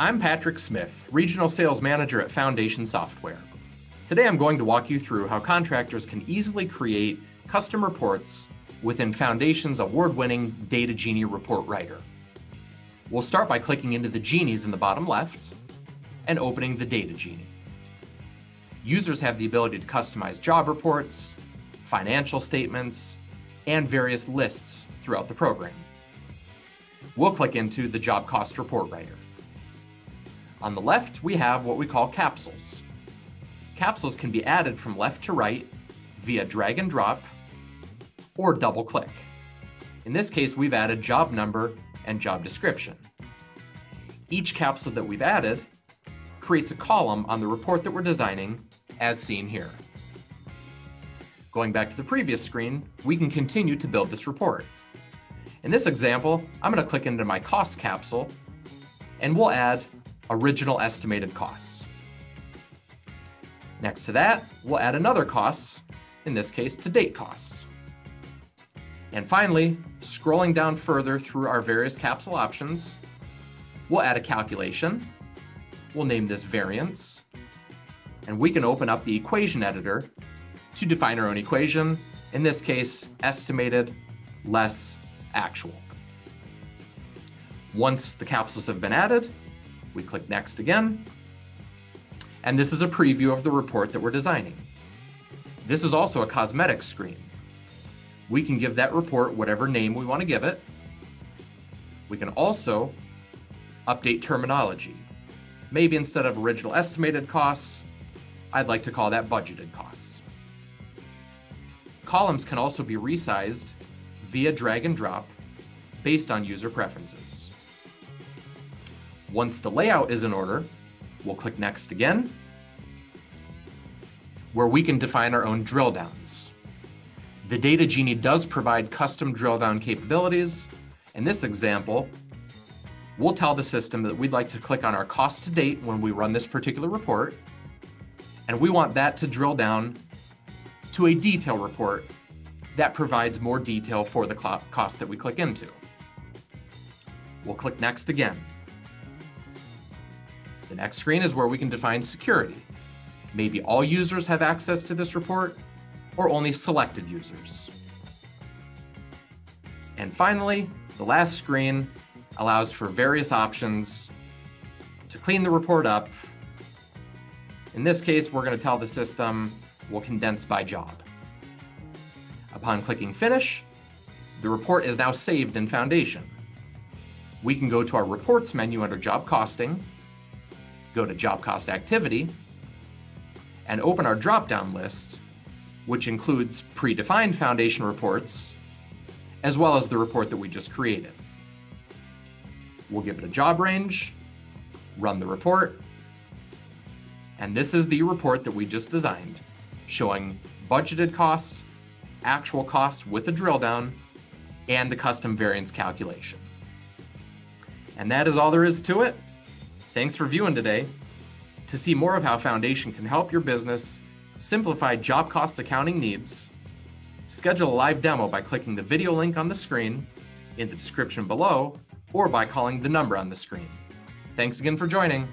I'm Patrick Smith, Regional Sales Manager at Foundation Software. Today I'm going to walk you through how contractors can easily create custom reports within Foundation's award-winning Data Genie report writer. We'll start by clicking into the genies in the bottom left and opening the Data Genie. Users have the ability to customize job reports, financial statements, and various lists throughout the program. We'll click into the Job Cost Report Writer. On the left, we have what we call capsules. Capsules can be added from left to right via drag and drop or double click. In this case, we've added job number and job description. Each capsule that we've added creates a column on the report that we're designing as seen here. Going back to the previous screen, we can continue to build this report. In this example, I'm going to click into my cost capsule and we'll add original estimated costs. Next to that, we'll add another cost, in this case to date cost. And finally, scrolling down further through our various capsule options, we'll add a calculation. We'll name this variance. And we can open up the equation editor to define our own equation, in this case, estimated less actual. Once the capsules have been added, we click next again, and this is a preview of the report that we're designing. This is also a cosmetic screen. We can give that report whatever name we want to give it. We can also update terminology. Maybe instead of original estimated costs, I'd like to call that budgeted costs. Columns can also be resized via drag and drop based on user preferences. Once the layout is in order, we'll click Next again, where we can define our own drill downs. The Data Genie does provide custom drill down capabilities. In this example, we'll tell the system that we'd like to click on our cost to date when we run this particular report, and we want that to drill down to a detail report that provides more detail for the cost that we click into. We'll click Next again. The next screen is where we can define security. Maybe all users have access to this report, or only selected users. And finally, the last screen allows for various options to clean the report up. In this case, we're going to tell the system we'll condense by job. Upon clicking Finish, the report is now saved in Foundation. We can go to our Reports menu under Job Costing, go to Job Cost Activity, and open our drop-down list, which includes predefined Foundation reports, as well as the report that we just created. We'll give it a job range, run the report, and this is the report that we just designed, showing budgeted cost, actual cost with a drill down, and the custom variance calculation. And that is all there is to it. Thanks for viewing today. To see more of how Foundation can help your business simplify job cost accounting needs, schedule a live demo by clicking the video link on the screen, in the description below, or by calling the number on the screen. Thanks again for joining.